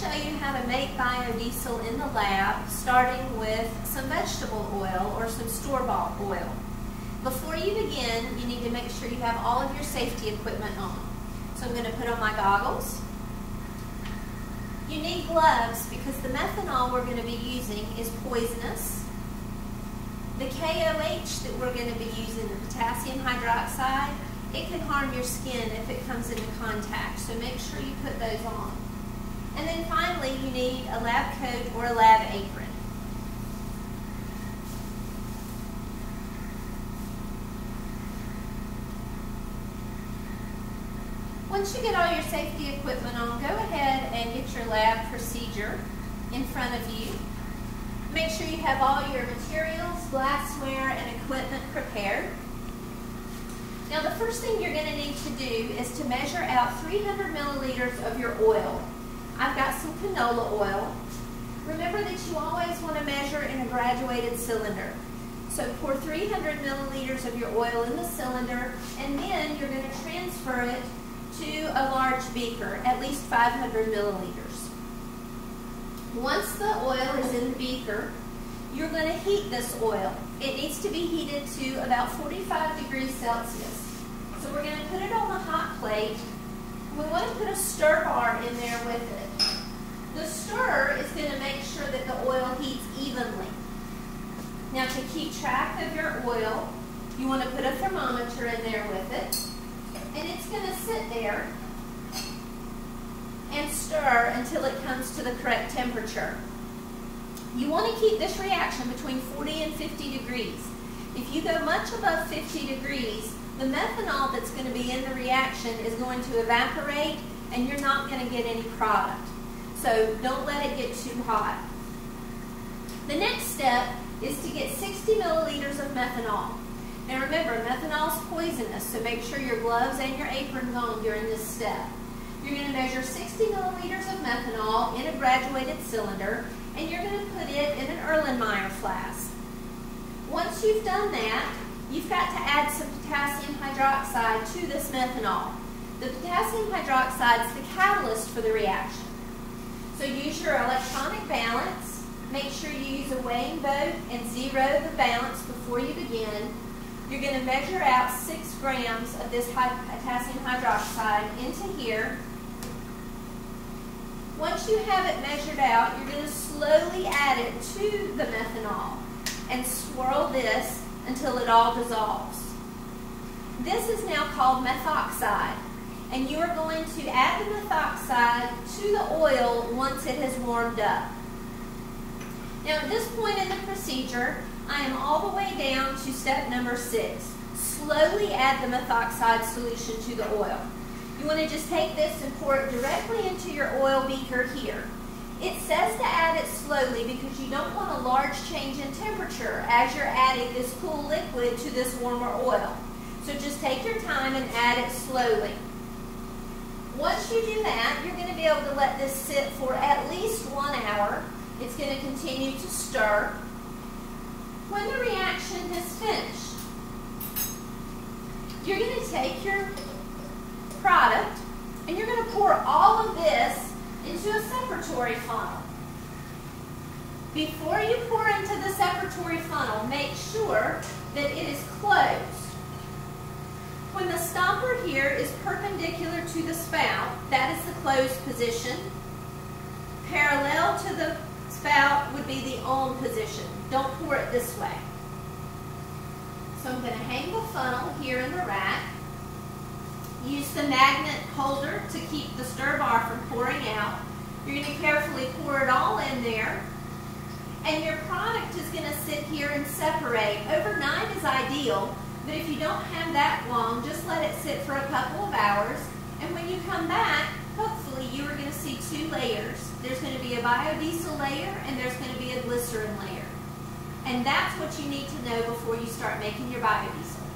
show you how to make biodiesel in the lab, starting with some vegetable oil or some store-bought oil. Before you begin, you need to make sure you have all of your safety equipment on. So I'm going to put on my goggles. You need gloves because the methanol we're going to be using is poisonous. The KOH that we're going to be using, the potassium hydroxide, it can harm your skin if it comes into contact, so make sure you put those on. And then finally, you need a lab coat or a lab apron. Once you get all your safety equipment on, go ahead and get your lab procedure in front of you. Make sure you have all your materials, glassware, and equipment prepared. Now the first thing you're going to need to do is to measure out 300 milliliters of your oil. I've got some canola oil. Remember that you always want to measure in a graduated cylinder. So pour 300 milliliters of your oil in the cylinder and then you're going to transfer it to a large beaker, at least 500 milliliters. Once the oil is in the beaker, you're going to heat this oil. It needs to be heated to about 45 degrees Celsius. So we're going to put it on the hot plate. We want to put a stir bar in there with it. The stir is going to make sure that the oil heats evenly. Now to keep track of your oil, you want to put a thermometer in there with it. And it's going to sit there and stir until it comes to the correct temperature. You want to keep this reaction between 40 and 50 degrees. If you go much above 50 degrees, the methanol that's going to be in the reaction is going to evaporate and you're not going to get any product. So don't let it get too hot. The next step is to get 60 milliliters of methanol. Now remember, methanol is poisonous, so make sure your gloves and your apron's on during this step. You're going to measure 60 milliliters of methanol in a graduated cylinder and you're going to put it in an Erlenmeyer flask. Once you've done that, you've got to add some potassium hydroxide to this methanol. The potassium hydroxide is the catalyst for the reaction. Your electronic balance. Make sure you use a weighing boat and zero the balance before you begin. You're going to measure out 6 grams of this potassium hydroxide into here once you have it measured out, you're going to slowly add it to the methanol and swirl this until it all dissolves. This is now called methoxide, and you are going to add the methoxide to the oil once it has warmed up. Now at this point in the procedure, I am all the way down to step number six. Slowly add the methoxide solution to the oil. You want to just take this and pour it directly into your oil beaker here. It says to add it slowly because you don't want a large change in temperature as you're adding this cool liquid to this warmer oil. So just take your time and add it slowly. Once you do that, you're going to be able to let this sit for at least one hour. It's going to continue to stir. When the reaction has finished, you're going to take your product, and you're going to pour all of this into a separatory funnel. Before you pour into the separatory funnel, make sure that it is closed. When the stopper here is perpendicular to the spout, that is the closed position. Parallel to the spout would be the on position. Don't pour it this way. So I'm going to hang the funnel here in the rack. Use the magnet holder to keep the stir bar from pouring out. You're going to carefully pour it all in there. And your product is going to sit here and separate. Overnight is ideal, but if you don't have that long, just let it sit for a couple of hours. And when you come back, hopefully you are going to see two layers. There's going to be a biodiesel layer and there's going to be a glycerin layer. And that's what you need to know before you start making your biodiesel.